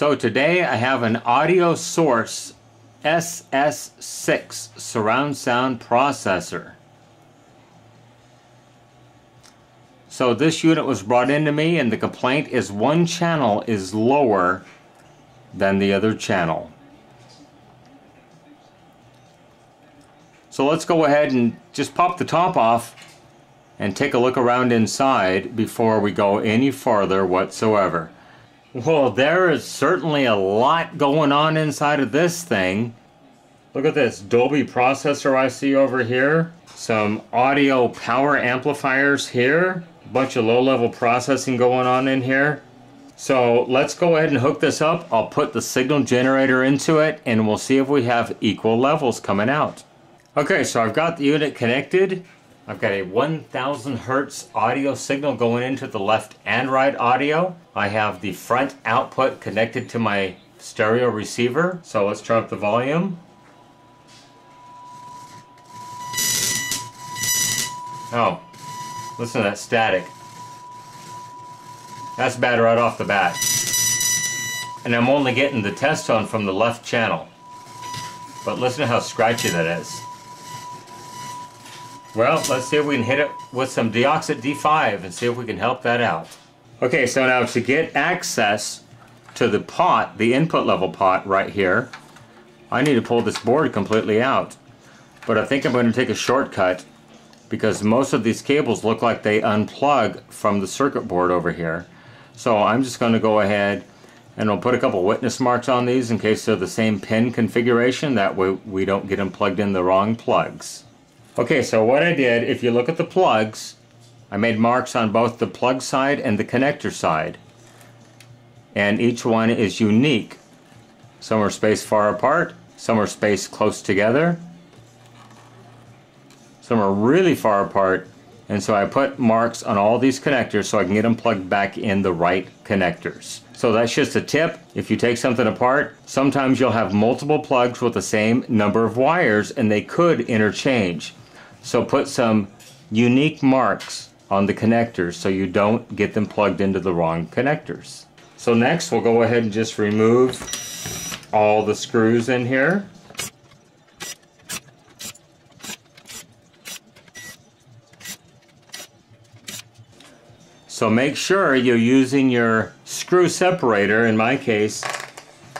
So today I have an Audio Source SS6 surround sound processor. So this unit was brought into me and the complaint is one channel is lower than the other channel. So let's go ahead and just pop the top off and take a look around inside before we go any farther whatsoever. Well, there is certainly a lot going on inside of this thing. Look at this Dolby processor I see over here. Some audio power amplifiers here. A bunch of low-level processing going on in here. So let's go ahead and hook this up. I'll put the signal generator into it and we'll see if we have equal levels coming out. Okay, so I've got the unit connected. I've got a 1000 hertz audio signal going into the left and right audio. I have the front output connected to my stereo receiver. So let's turn up the volume. Oh, listen to that static. That's bad right off the bat. And I'm only getting the test tone from the left channel. But listen to how scratchy that is. Well, let's see if we can hit it with some Deoxit D5 and see if we can help that out. Okay, so now to get access to the pot, the input level pot right here, I need to pull this board completely out. But I think I'm going to take a shortcut because most of these cables look like they unplug from the circuit board over here. So I'm just going to go ahead and I'll put a couple witness marks on these in case they're the same pin configuration. That way we don't get them plugged in the wrong plugs. Okay, so what I did, if you look at the plugs, I made marks on both the plug side and the connector side. And each one is unique. Some are spaced far apart, some are spaced close together, some are really far apart, and so I put marks on all these connectors so I can get them plugged back in the right connectors. So that's just a tip. If you take something apart, sometimes you'll have multiple plugs with the same number of wires and they could interchange. So put some unique marks on the connectors so you don't get them plugged into the wrong connectors. So next we'll go ahead and just remove all the screws in here. So make sure you're using your screw separator, in my case,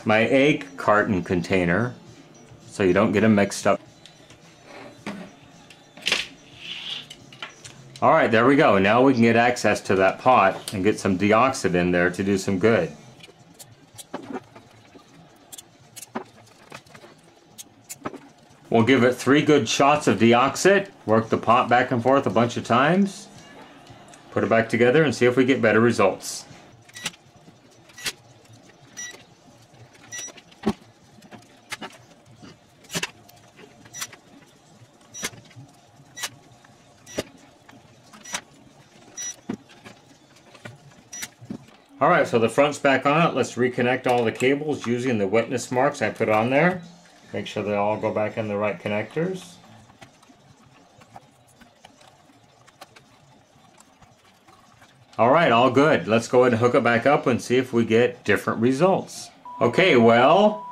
my egg carton container, so you don't get them mixed up. All right, there we go. Now we can get access to that pot and get some deoxit in there to do some good. We'll give it three good shots of deoxit, work the pot back and forth a bunch of times, put it back together and see if we get better results. Alright, so the front's back on it. Let's reconnect all the cables using the witness marks I put on there. Make sure they all go back in the right connectors. Alright, all good. Let's go ahead and hook it back up and see if we get different results. Okay, well,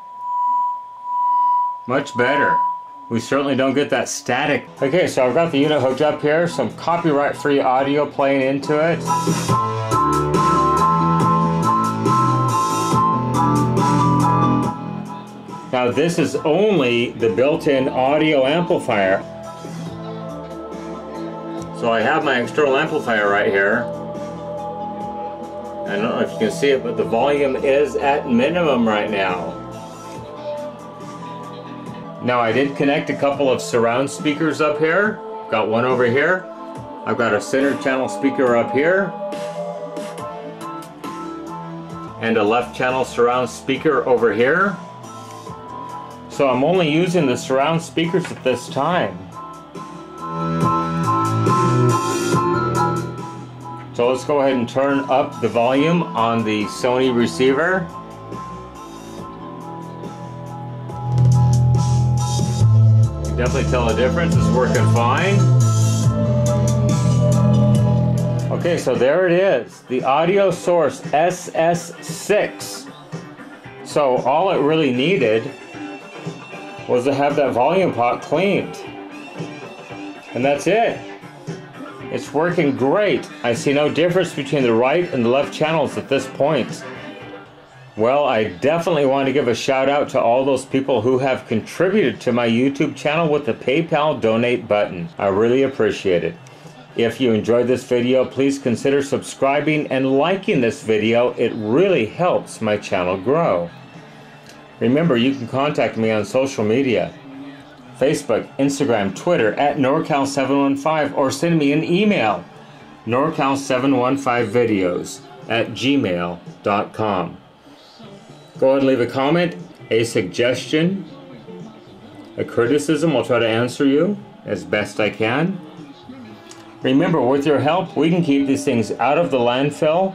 much better. We certainly don't get that static. Okay, so I've got the unit hooked up here, some copyright-free audio playing into it. Now this is only the built-in audio amplifier. So I have my external amplifier right here. I don't know if you can see it, but the volume is at minimum right now. Now I did connect a couple of surround speakers up here. Got one over here. I've got a center channel speaker up here. And a left channel surround speaker over here. So I'm only using the surround speakers at this time. So let's go ahead and turn up the volume on the Sony receiver. definitely tell the difference, it's working fine. Okay, so there it is, the Audio Source SS6 So all it really needed was to have that volume pot cleaned. And that's it. It's working great. I see no difference between the right and the left channels at this point. Well, I definitely want to give a shout out to all those people who have contributed to my YouTube channel with the PayPal donate button. I really appreciate it. If you enjoyed this video, please consider subscribing and liking this video. It really helps my channel grow. Remember, you can contact me on social media. Facebook, Instagram, Twitter at NorCal715 or send me an email NorCal715videos at gmail.com. Go ahead and leave a comment, a suggestion, a criticism. I'll try to answer you as best I can. Remember, with your help, we can keep these things out of the landfill,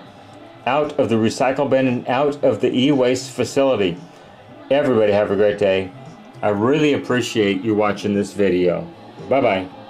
out of the recycle bin, and out of the e-waste facility. Everybody have a great day. I really appreciate you watching this video. Bye-bye.